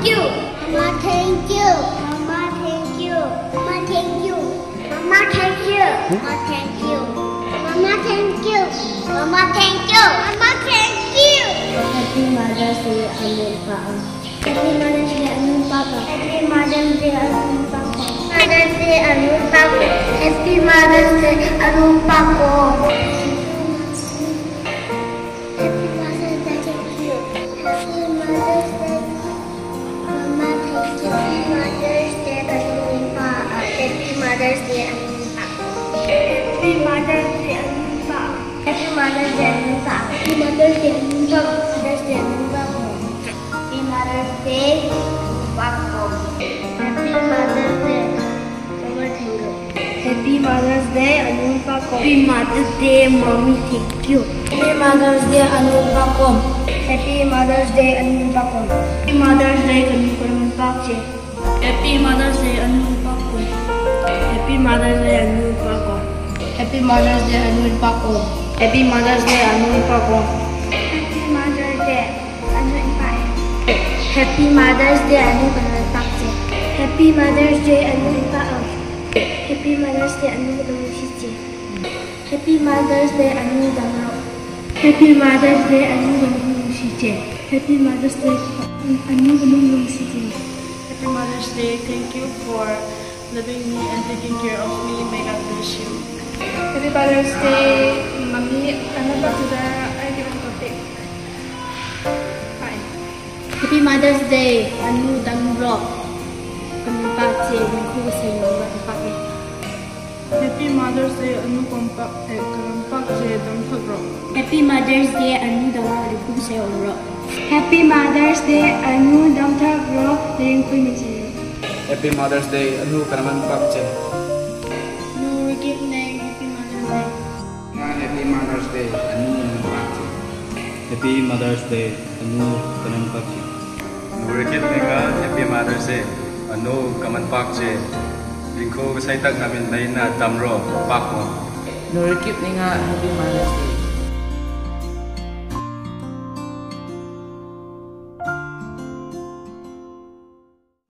thank you. Mama, thank you. Mama, thank you. Mama, thank you. Mama, thank you. Mama, thank you. Mama, thank you. Mama, thank you. Mama, thank you. Happy Mother's Day, Amin Papa. Happy Mother's Day, Amin Papa. Happy Mother's Day, Amin Papa. Mother's Day, Amin Papa. Happy Mother's Day, Amin Papa. Mother's Day, Happy Mother's Day, Anil Papa. Happy Mother's Day, Anil Happy Mother's Day, Anil Papa. Mother's Day, Anil Happy Mother's Day, Papa. Happy Mother's Day, you. Happy Mother's Day, Anil Papa. Happy Mother's Day, Mommy, thank you. Happy Mother's Day, Anil Papa. Happy Mother's Day, Anil Papa. Happy Mother's Day, Anil Papa. Happy Mother's Day, Anil Papa. Happy Mother's Day, Anil Papa. Happy Mother's Day, Anil Papa. Happy Mother's Day, Anil Papa. Happy Mother's Day, Anil Papa. Happy Mother's Day, Anil Papa. Happy Mother's Day, Anil Papa. Happy Mother's Day, Anil Papa. Happy Mother's Day, Anil Papa. Happy Mother's Day, Anil Papa. Happy Mother's Day, Anil Papa. Happy Mother's Day. Thank you for loving me and taking care of me. May God bless you. Happy Father's Day, Mami. Ano ba sila? Ay, di ba konti? Fine. Happy Mother's Day, Anu Danro. Kumpatsi, Mikusi, Kumpatsi. Happy Mother's Day, Anu Kumpatsi, eh, Kumpatsi, Danro. Happy Mother's Day, Anu Happy Mother's Day, Anu Danro, Kumpatsi. Happy mother's day Anu Karman पापचे happy mother's day अनु करमन पापचे happy mother's day अनु करमन पापचे बिंको कसाई तक हमें नहीं ना तमरो पाको नुरकित ने हैप्पी मदर्स डे